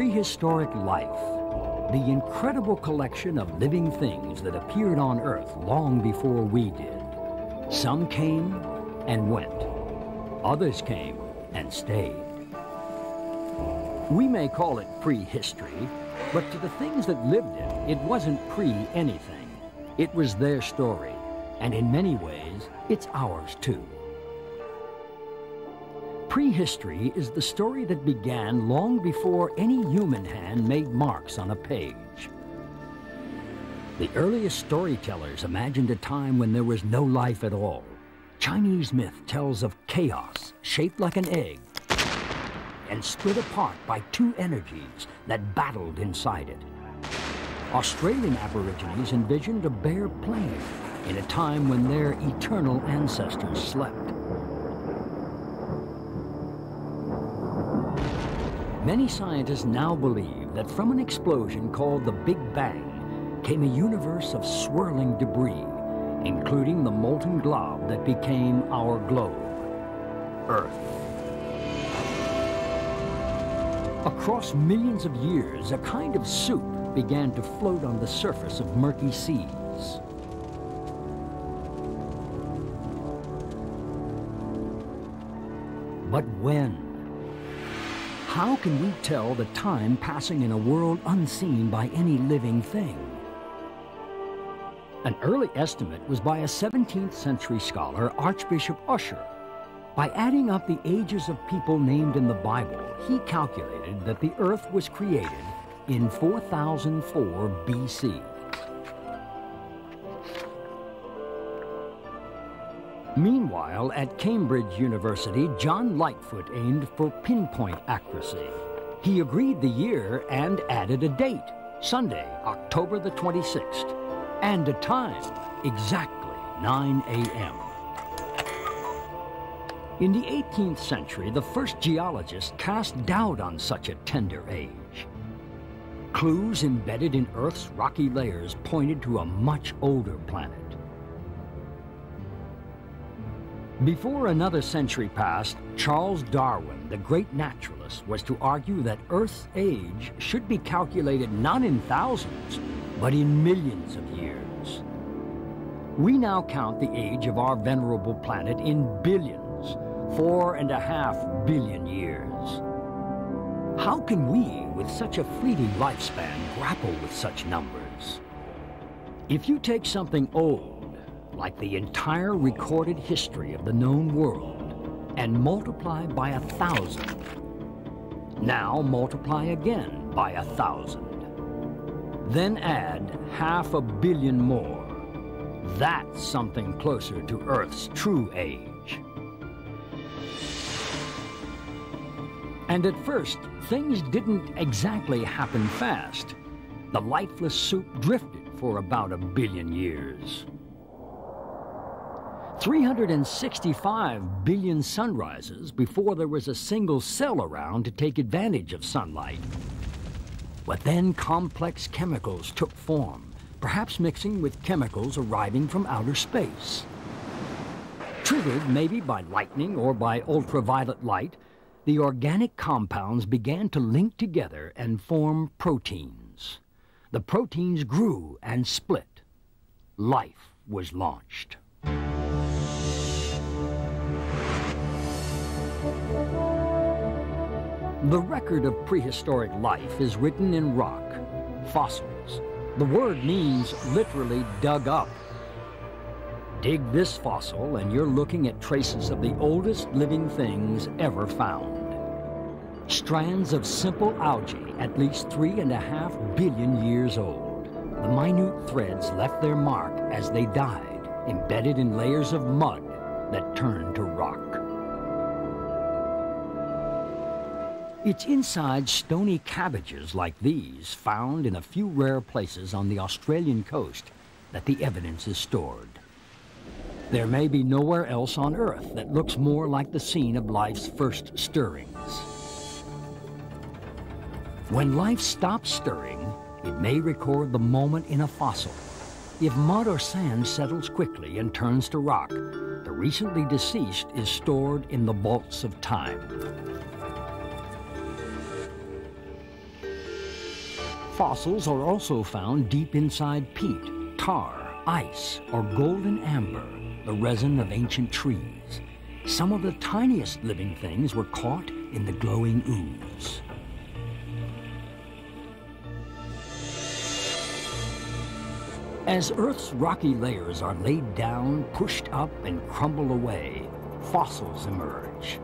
Prehistoric life, the incredible collection of living things that appeared on Earth long before we did. Some came and went. Others came and stayed. We may call it prehistory, but to the things that lived it, it wasn't pre-anything. It was their story, and in many ways, it's ours too. Prehistory is the story that began long before any human hand made marks on a page. The earliest storytellers imagined a time when there was no life at all. Chinese myth tells of chaos shaped like an egg and split apart by two energies that battled inside it. Australian Aborigines envisioned a bare plain in a time when their eternal ancestors slept. Many scientists now believe that from an explosion called the Big Bang came a universe of swirling debris, including the molten glob that became our globe, Earth. Across millions of years, a kind of soup began to float on the surface of murky seas. But when? How can we tell the time passing in a world unseen by any living thing? An early estimate was by a 17th century scholar, Archbishop Ussher. By adding up the ages of people named in the Bible, he calculated that the earth was created in 4004 BC. Meanwhile, at Cambridge University, John Lightfoot aimed for pinpoint accuracy. He agreed the year and added a date, Sunday, October the 26th, and a time, exactly 9 a.m. In the 18th century, the first geologists cast doubt on such a tender age. Clues embedded in Earth's rocky layers pointed to a much older planet. Before another century passed, Charles Darwin, the great naturalist, was to argue that Earth's age should be calculated not in thousands, but in millions of years. We now count the age of our venerable planet in billions, four and a half billion years. How can we, with such a fleeting lifespan, grapple with such numbers? If you take something old, like the entire recorded history of the known world and multiply by a thousand. Now multiply again by a thousand. Then add half a billion more. That's something closer to Earth's true age. And at first, things didn't exactly happen fast. The lifeless soup drifted for about a billion years. 365 billion sunrises before there was a single cell around to take advantage of sunlight. But then complex chemicals took form, perhaps mixing with chemicals arriving from outer space. Triggered maybe by lightning or by ultraviolet light, the organic compounds began to link together and form proteins. The proteins grew and split. Life was launched. The record of prehistoric life is written in rock, fossils. The word means literally dug up. Dig this fossil and you're looking at traces of the oldest living things ever found. Strands of simple algae at least three and a half billion years old. The minute threads left their mark as they died, embedded in layers of mud that turned to rock. It's inside stony cabbages like these, found in a few rare places on the Australian coast, that the evidence is stored. There may be nowhere else on Earth that looks more like the scene of life's first stirrings. When life stops stirring, it may record the moment in a fossil. If mud or sand settles quickly and turns to rock, the recently deceased is stored in the vaults of time. Fossils are also found deep inside peat, tar, ice, or golden amber, the resin of ancient trees. Some of the tiniest living things were caught in the glowing ooze. As Earth's rocky layers are laid down, pushed up, and crumble away, fossils emerge.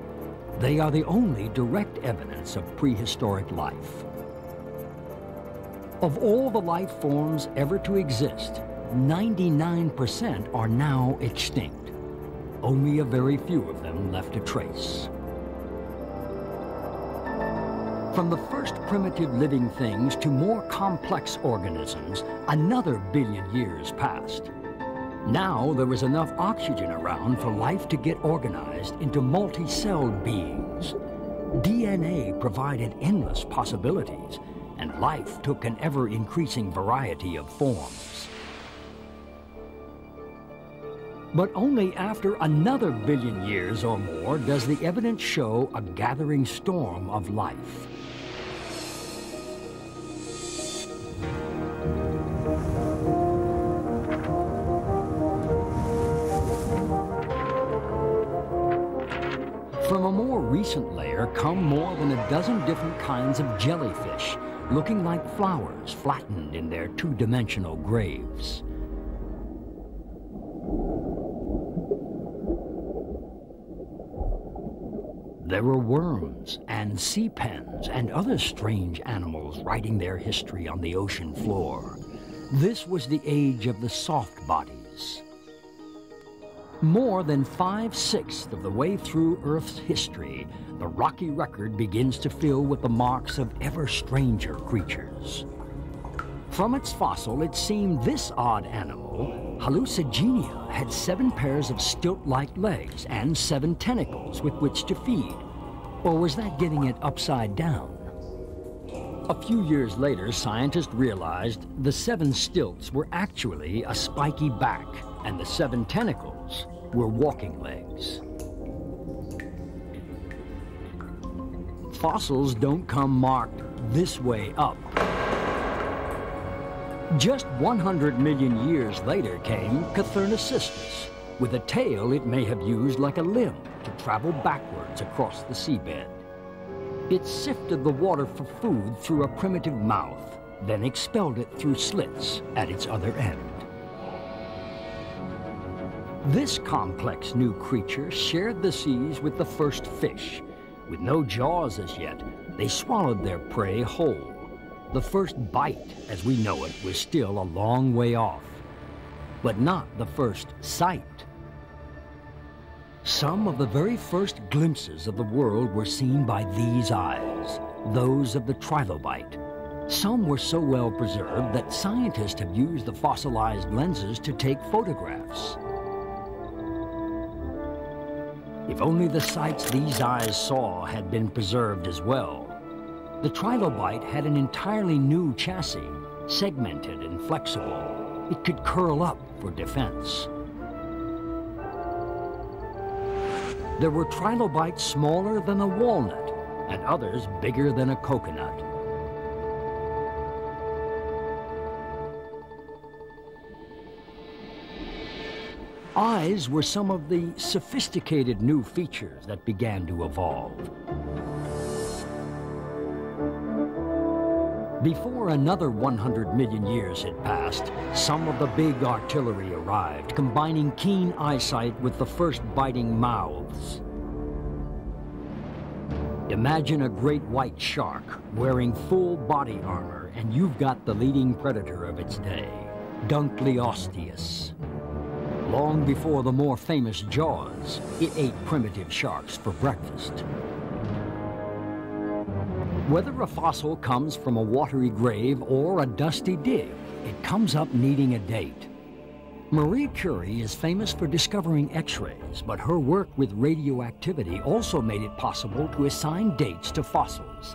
They are the only direct evidence of prehistoric life. Of all the life forms ever to exist, 99% are now extinct. Only a very few of them left a trace. From the first primitive living things to more complex organisms, another billion years passed. Now there was enough oxygen around for life to get organized into multi-celled beings. DNA provided endless possibilities, and life took an ever-increasing variety of forms. But only after another billion years or more does the evidence show a gathering storm of life. From a more recent layer come more than a dozen different kinds of jellyfish, looking like flowers flattened in their two-dimensional graves. There were worms and sea pens and other strange animals writing their history on the ocean floor. This was the age of the soft bodies. More than five-sixths of the way through Earth's history, the rocky record begins to fill with the marks of ever stranger creatures. From its fossil, it seemed this odd animal, Hallucigenia, had seven pairs of stilt-like legs and seven tentacles with which to feed. Or was that getting it upside down? A few years later, scientists realized the seven stilts were actually a spiky back, and the seven tentacles were walking legs. Fossils don't come marked this way up. Just 100 million years later came Cothurnocystis, with a tail it may have used like a limb to travel backwards across the seabed. It sifted the water for food through a primitive mouth, then expelled it through slits at its other end. This complex new creature shared the seas with the first fish. With no jaws as yet, they swallowed their prey whole. The first bite, as we know it, was still a long way off. But not the first sight. Some of the very first glimpses of the world were seen by these eyes, those of the trilobite. Some were so well preserved that scientists have used the fossilized lenses to take photographs. If only the sights these eyes saw had been preserved as well. The trilobite had an entirely new chassis, segmented and flexible. It could curl up for defense. There were trilobites smaller than a walnut, and others bigger than a coconut. Eyes were some of the sophisticated new features that began to evolve. Before another 100 million years had passed, some of the big artillery arrived, combining keen eyesight with the first biting mouths. Imagine a great white shark wearing full body armor, and you've got the leading predator of its day, Dunkleosteus. Long before the more famous Jaws, it ate primitive sharks for breakfast. Whether a fossil comes from a watery grave or a dusty dig, it comes up needing a date. Marie Curie is famous for discovering X-rays, but her work with radioactivity also made it possible to assign dates to fossils.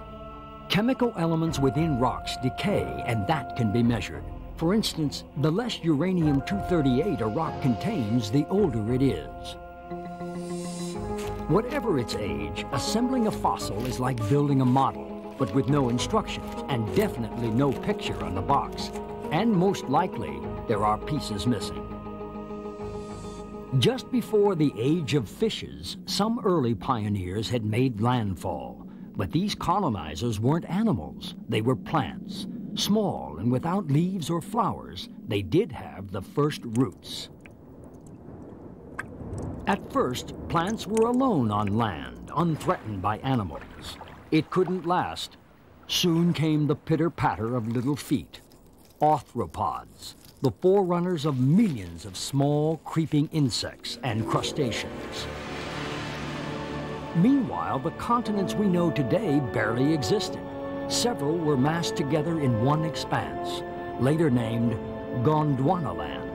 Chemical elements within rocks decay, and that can be measured. For instance, the less uranium-238 a rock contains, the older it is. Whatever its age, assembling a fossil is like building a model. but with no instructions and definitely no picture on the box. And most likely, there are pieces missing. Just before the age of fishes, some early pioneers had made landfall. But these colonizers weren't animals, they were plants. Small and without leaves or flowers, they did have the first roots. At first, plants were alone on land, unthreatened by animals. It couldn't last. Soon came the pitter-patter of little feet. Arthropods, the forerunners of millions of small, creeping insects and crustaceans. Meanwhile, the continents we know today barely existed. Several were massed together in one expanse, later named Gondwanaland.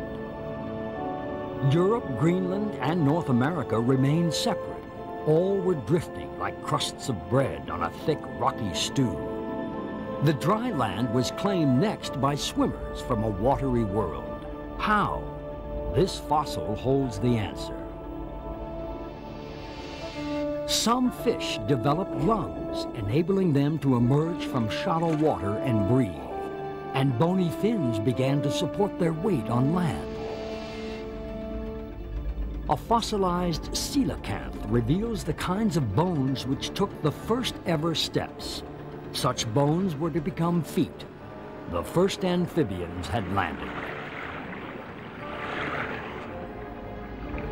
Europe, Greenland, and North America remained separate. All were drifting like crusts of bread on a thick, rocky stew. The dry land was claimed next by swimmers from a watery world. How? This fossil holds the answer. Some fish developed lungs, enabling them to emerge from shallow water and breathe. And bony fins began to support their weight on land. A fossilized coelacanth reveals the kinds of bones which took the first ever steps. Such bones were to become feet. The first amphibians had landed.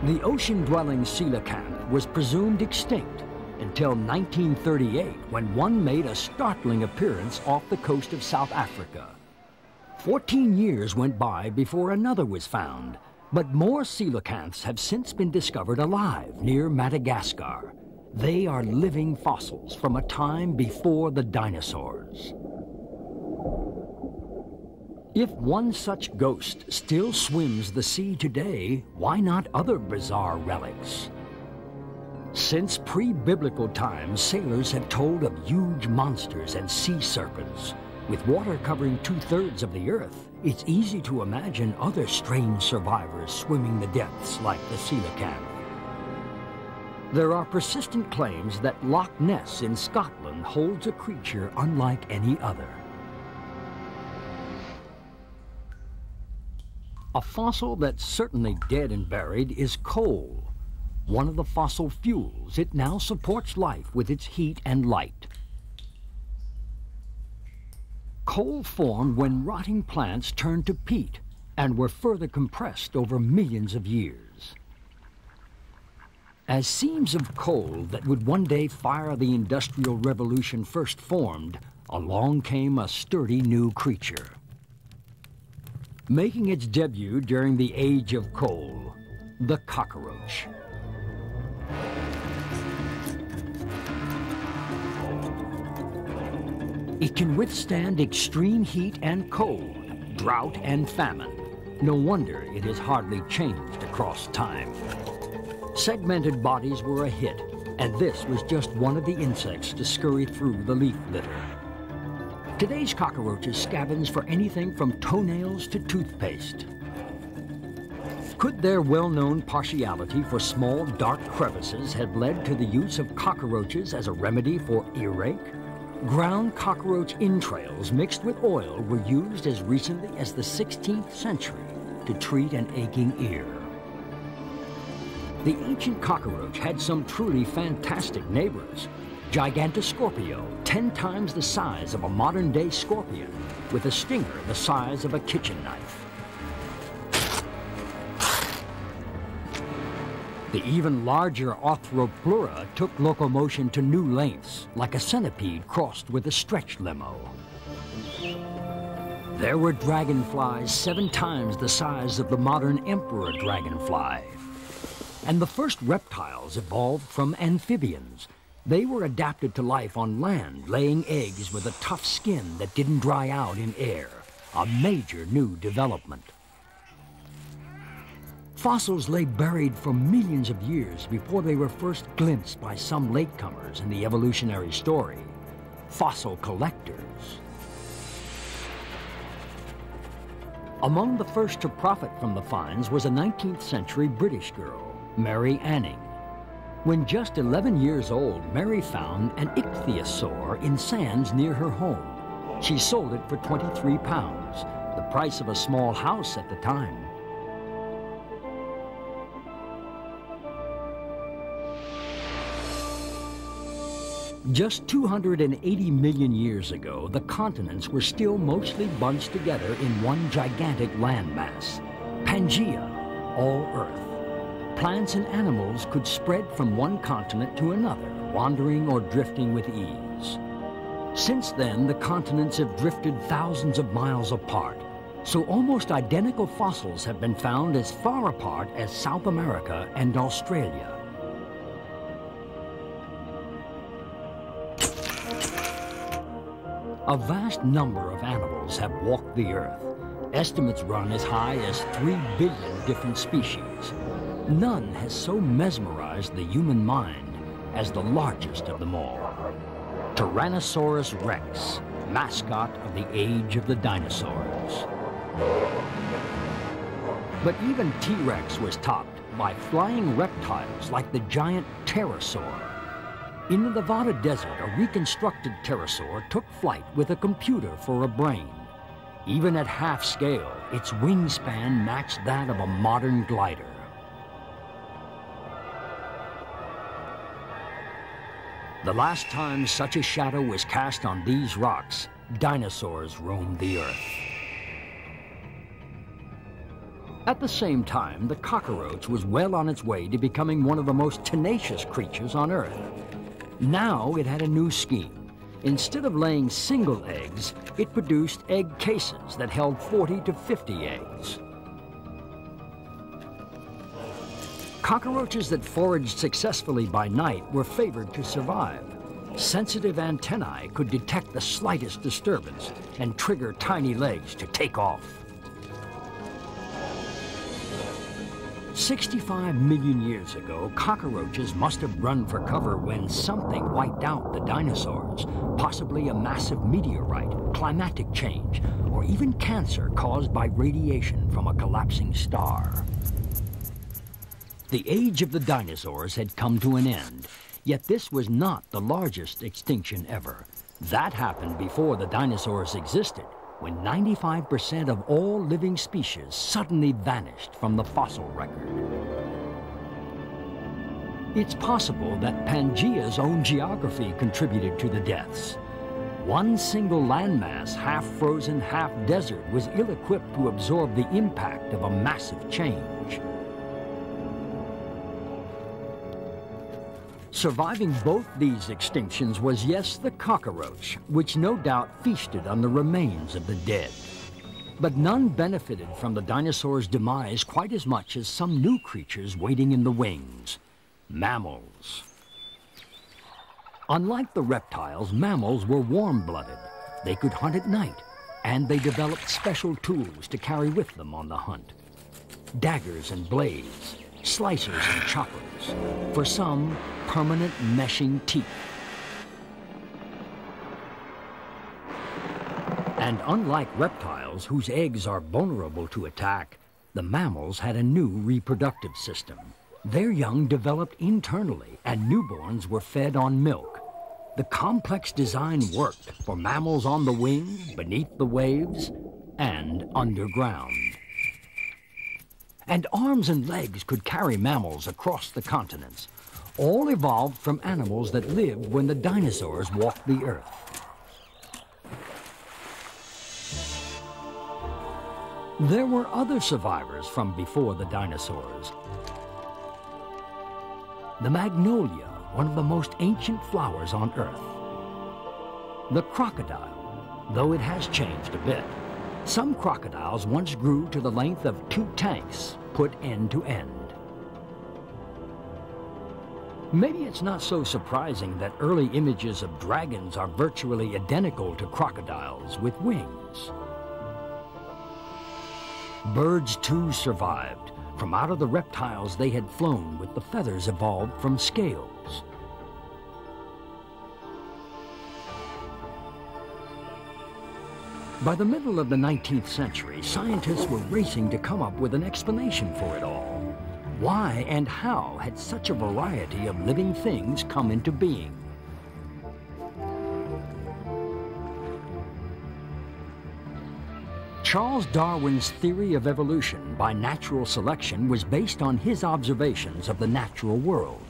The ocean-dwelling coelacanth was presumed extinct until 1938 when one made a startling appearance off the coast of South Africa. Fourteen years went by before another was found, but more coelacanths have since been discovered alive near Madagascar. They are living fossils from a time before the dinosaurs. If one such ghost still swims the sea today, why not other bizarre relics? Since pre-biblical times, sailors have told of huge monsters and sea serpents. With water covering two-thirds of the earth, it's easy to imagine other strange survivors swimming the depths like the coelacanth. There are persistent claims that Loch Ness in Scotland holds a creature unlike any other. A fossil that's certainly dead and buried is coal. One of the fossil fuels, it now supports life with its heat and light. Coal formed when rotting plants turned to peat and were further compressed over millions of years. As seams of coal that would one day fire the Industrial Revolution first formed, along came a sturdy new creature. Making its debut during the Age of Coal, the cockroach. It can withstand extreme heat and cold, drought and famine. No wonder it has hardly changed across time. Segmented bodies were a hit, and this was just one of the insects to scurry through the leaf litter. Today's cockroaches scavenge for anything from toenails to toothpaste. Could their well-known partiality for small, dark crevices have led to the use of cockroaches as a remedy for earache? Ground cockroach entrails mixed with oil were used as recently as the 16th century to treat an aching ear. The ancient cockroach had some truly fantastic neighbors. Gigantoscorpio, 10 times the size of a modern-day scorpion, with a stinger the size of a kitchen knife. The even larger Arthropleura took locomotion to new lengths, like a centipede crossed with a stretch limo. There were dragonflies seven times the size of the modern emperor dragonfly. And the first reptiles evolved from amphibians. They were adapted to life on land, laying eggs with a tough skin that didn't dry out in air. A major new development. Fossils lay buried for millions of years before they were first glimpsed by some latecomers in the evolutionary story. Fossil collectors. Among the first to profit from the finds was a 19th century British girl, Mary Anning. When just 11 years old, Mary found an ichthyosaur in sands near her home. She sold it for 23 pounds, the price of a small house at the time. Just 280 million years ago, the continents were still mostly bunched together in one gigantic landmass, Pangaea, all Earth. Plants and animals could spread from one continent to another, wandering or drifting with ease. Since then, the continents have drifted thousands of miles apart, so almost identical fossils have been found as far apart as South America and Australia. A vast number of animals have walked the Earth. Estimates run as high as 3 billion different species. None has so mesmerized the human mind as the largest of them all. Tyrannosaurus rex, mascot of the age of the dinosaurs. But even T-Rex was topped by flying reptiles like the giant pterosaur, in the Nevada desert, a reconstructed pterosaur took flight with a computer for a brain. Even at half scale, its wingspan matched that of a modern glider. The last time such a shadow was cast on these rocks, dinosaurs roamed the earth. At the same time, the cockroach was well on its way to becoming one of the most tenacious creatures on Earth. Now it had a new scheme. Instead of laying single eggs, it produced egg cases that held 40 to 50 eggs. Cockroaches that foraged successfully by night were favored to survive. Sensitive antennae could detect the slightest disturbance and trigger tiny legs to take off. 65 million years ago, cockroaches must have run for cover when something wiped out the dinosaurs, possibly a massive meteorite, climatic change, or even cancer caused by radiation from a collapsing star. The age of the dinosaurs had come to an end, yet this was not the largest extinction ever. That happened before the dinosaurs existed, when 95% of all living species suddenly vanished from the fossil record. It's possible that Pangaea's own geography contributed to the deaths. One single landmass, half frozen, half desert, was ill-equipped to absorb the impact of a massive change. Surviving both these extinctions was, yes, the cockroach, which no doubt feasted on the remains of the dead. But none benefited from the dinosaur's demise quite as much as some new creatures waiting in the wings mammals. Unlike the reptiles, mammals were warm-blooded. They could hunt at night, and they developed special tools to carry with them on the hunt. Daggers and blades, slicers and choppers. For some, permanent meshing teeth. And unlike reptiles, whose eggs are vulnerable to attack, the mammals had a new reproductive system. Their young developed internally, and newborns were fed on milk. The complex design worked for mammals on the wing, beneath the waves, and underground. And arms and legs could carry mammals across the continents, all evolved from animals that lived when the dinosaurs walked the earth. There were other survivors from before the dinosaurs. The magnolia, one of the most ancient flowers on Earth. The crocodile, though it has changed a bit. Some crocodiles once grew to the length of two tanks, put end to end. Maybe it's not so surprising that early images of dragons are virtually identical to crocodiles with wings. Birds too survived. From out of the reptiles they had flown with the feathers evolved from scales. By the middle of the 19th century, scientists were racing to come up with an explanation for it all. Why and how had such a variety of living things come into being? Charles Darwin's theory of evolution by natural selection was based on his observations of the natural world.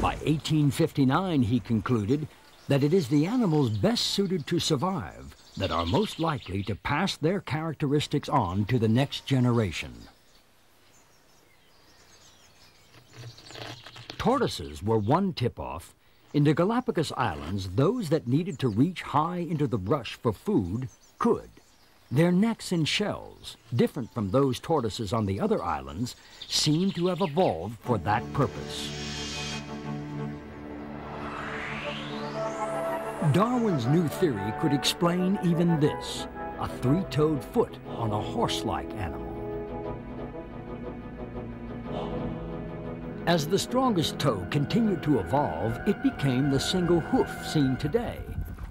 By 1859, he concluded that it is the animals best suited to survive that are most likely to pass their characteristics on to the next generation. Tortoises were one tip-off. In the Galapagos Islands, those that needed to reach high into the brush for food could. Their necks and shells, different from those tortoises on the other islands, seem to have evolved for that purpose. Darwin's new theory could explain even this, a three-toed foot on a horse-like animal. As the strongest toe continued to evolve, it became the single hoof seen today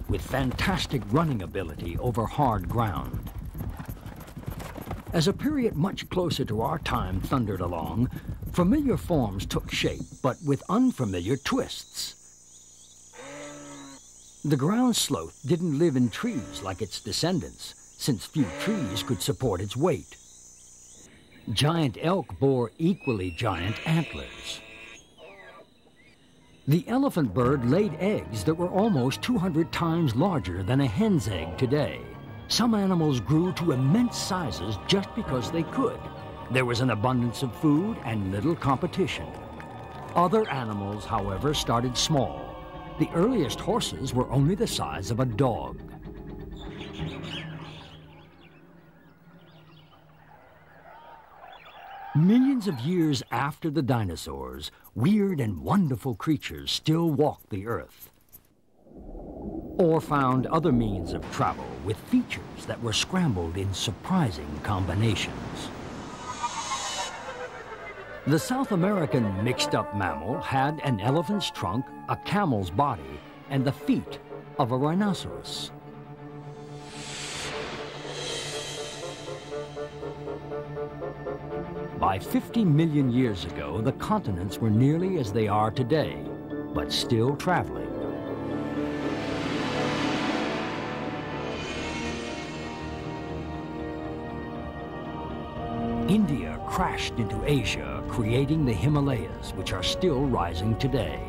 with fantastic running ability over hard ground. As a period much closer to our time thundered along, familiar forms took shape, but with unfamiliar twists. The ground sloth didn't live in trees like its descendants, since few trees could support its weight. Giant elk bore equally giant antlers. The elephant bird laid eggs that were almost 200 times larger than a hen's egg today. Some animals grew to immense sizes just because they could. There was an abundance of food and little competition. Other animals, however, started small. The earliest horses were only the size of a dog. Millions of years after the dinosaurs, weird and wonderful creatures still walk the earth. Or found other means of travel with features that were scrambled in surprising combinations. The South American mixed-up mammal had an elephant's trunk, a camel's body, and the feet of a rhinoceros. By 50 million years ago, the continents were nearly as they are today, but still traveling. Crashed into Asia, creating the Himalayas, which are still rising today.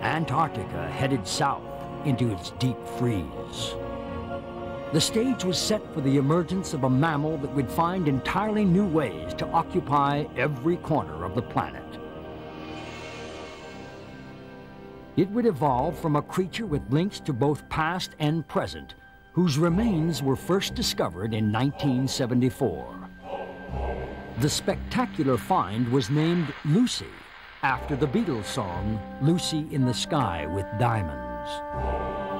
Antarctica headed south into its deep freeze. The stage was set for the emergence of a mammal that would find entirely new ways to occupy every corner of the planet. It would evolve from a creature with links to both past and present, whose remains were first discovered in 1974. The spectacular find was named Lucy, after the Beatles song, Lucy in the Sky with Diamonds.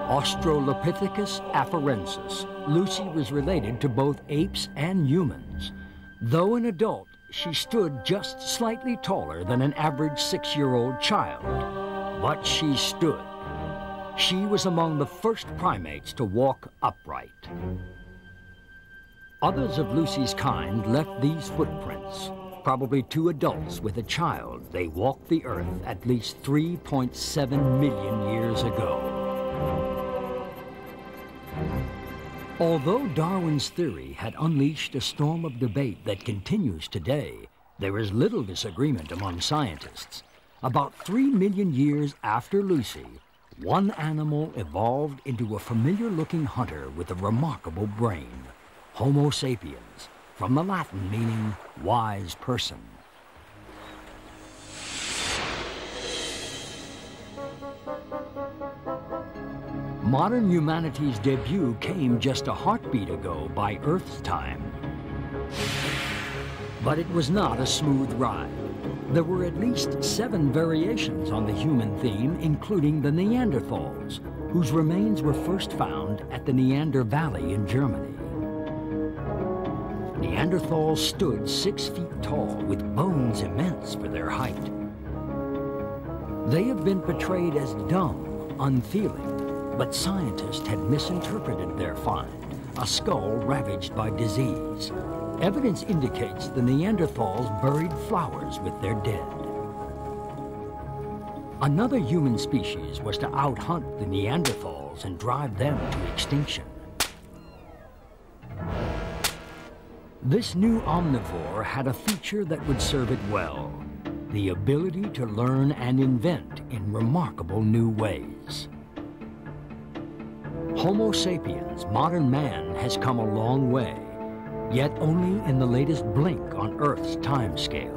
Australopithecus afarensis, Lucy was related to both apes and humans. Though an adult, she stood just slightly taller than an average six-year-old child. But she stood. She was among the first primates to walk upright. Others of Lucy's kind left these footprints. Probably two adults with a child. They walked the Earth at least 3.7 million years ago. Although Darwin's theory had unleashed a storm of debate that continues today, there is little disagreement among scientists. About three million years after Lucy, one animal evolved into a familiar-looking hunter with a remarkable brain, Homo sapiens, from the Latin meaning wise person. Modern humanity's debut came just a heartbeat ago by Earth's time. But it was not a smooth ride. There were at least seven variations on the human theme, including the Neanderthals, whose remains were first found at the Neander Valley in Germany. Neanderthals stood six feet tall with bones immense for their height. They have been portrayed as dumb, unfeeling, But scientists had misinterpreted their find, a skull ravaged by disease. Evidence indicates the Neanderthals buried flowers with their dead. Another human species was to out-hunt the Neanderthals and drive them to extinction. This new omnivore had a feature that would serve it well, the ability to learn and invent in remarkable new ways. Homo sapiens, modern man, has come a long way, yet only in the latest blink on Earth's time scale.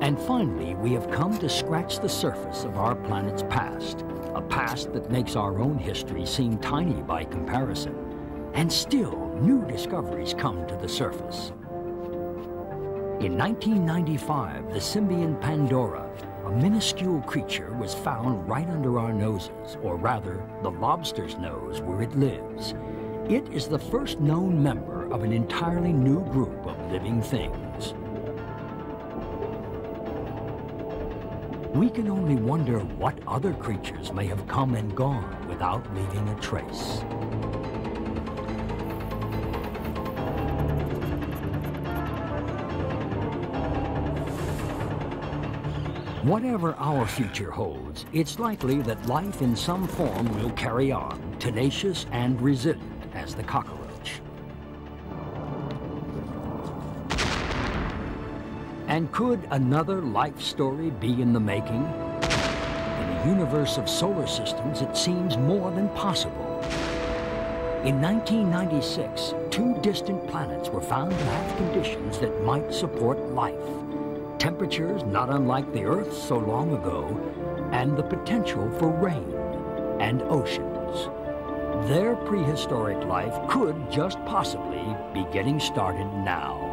And finally, we have come to scratch the surface of our planet's past, a past that makes our own history seem tiny by comparison. And still, new discoveries come to the surface. In 1995, the Symbion Pandora, a minuscule creature, was found right under our noses, or rather, the lobster's nose where it lives. It is the first known member of an entirely new group of living things. We can only wonder what other creatures may have come and gone without leaving a trace. Whatever our future holds, it's likely that life in some form will carry on, tenacious and resilient as the cockroach. And could another life story be in the making? In a universe of solar systems, it seems more than possible. In 1996, two distant planets were found to have conditions that might support life temperatures not unlike the Earth so long ago, and the potential for rain and oceans. Their prehistoric life could just possibly be getting started now.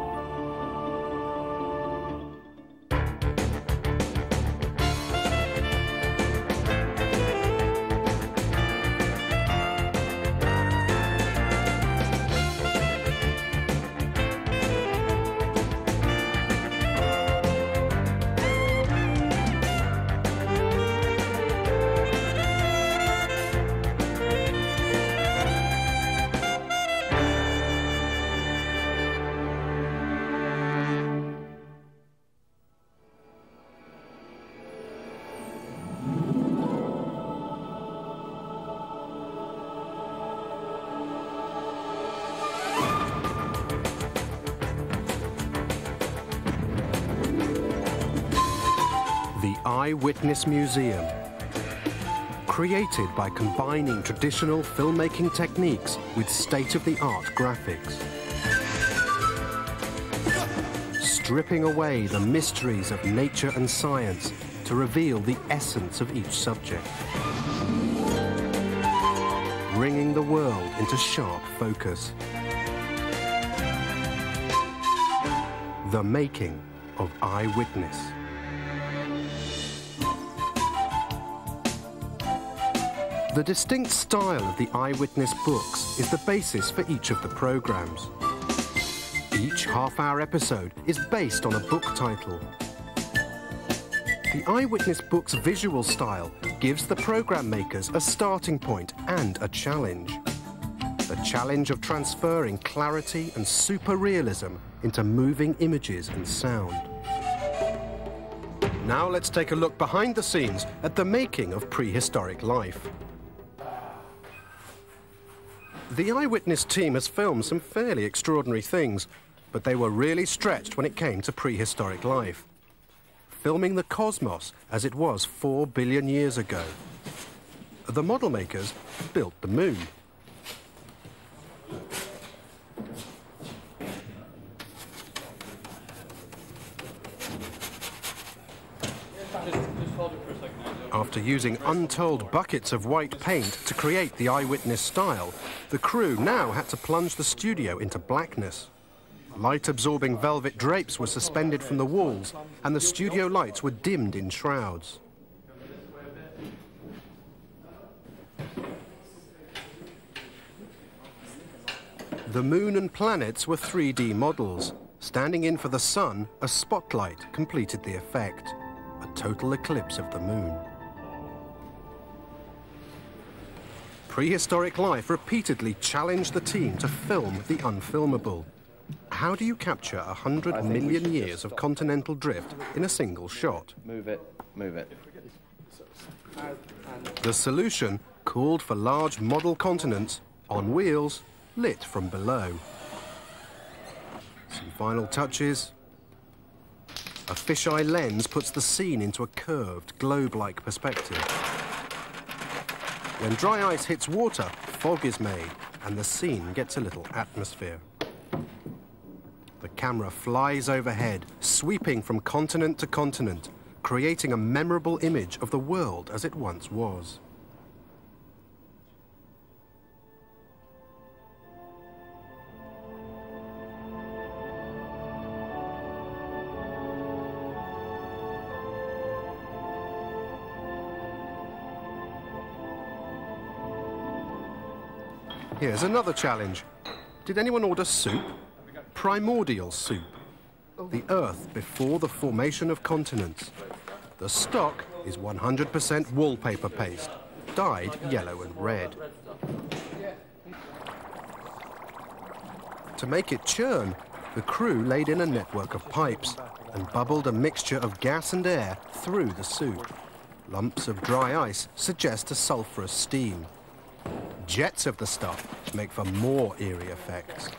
Eyewitness Museum. Created by combining traditional filmmaking techniques with state-of-the-art graphics. Stripping away the mysteries of nature and science to reveal the essence of each subject. Bringing the world into sharp focus. The making of Eyewitness. The distinct style of the Eyewitness books is the basis for each of the programs. Each half-hour episode is based on a book title. The Eyewitness book's visual style gives the program makers a starting point and a challenge. The challenge of transferring clarity and super realism into moving images and sound. Now let's take a look behind the scenes at the making of prehistoric life. The Eyewitness team has filmed some fairly extraordinary things, but they were really stretched when it came to prehistoric life. Filming the cosmos as it was four billion years ago. The model makers built the moon. After using untold buckets of white paint to create the eyewitness style, the crew now had to plunge the studio into blackness. Light-absorbing velvet drapes were suspended from the walls, and the studio lights were dimmed in shrouds. The moon and planets were 3D models. Standing in for the sun, a spotlight completed the effect. A total eclipse of the moon. Prehistoric Life repeatedly challenged the team to film the unfilmable. How do you capture a hundred million years of continental drift in a single shot? Move it, move it. The solution called for large model continents on wheels lit from below. Some final touches. A fisheye lens puts the scene into a curved, globe-like perspective. When dry ice hits water, fog is made, and the scene gets a little atmosphere. The camera flies overhead, sweeping from continent to continent, creating a memorable image of the world as it once was. Here's another challenge. Did anyone order soup? Primordial soup. The Earth before the formation of continents. The stock is 100% wallpaper paste, dyed yellow and red. To make it churn, the crew laid in a network of pipes and bubbled a mixture of gas and air through the soup. Lumps of dry ice suggest a sulphurous steam. Jets of the stuff make for more eerie effects.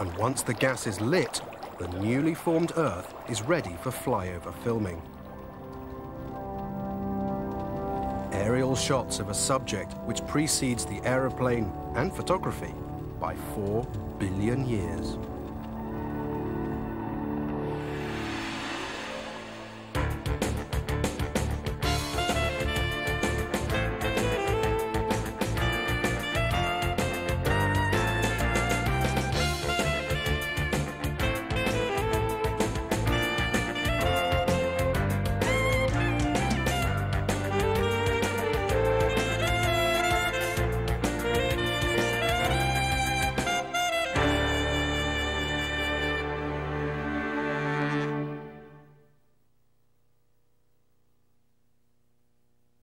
And once the gas is lit, the newly formed Earth is ready for flyover filming. Aerial shots of a subject which precedes the aeroplane and photography by four billion years.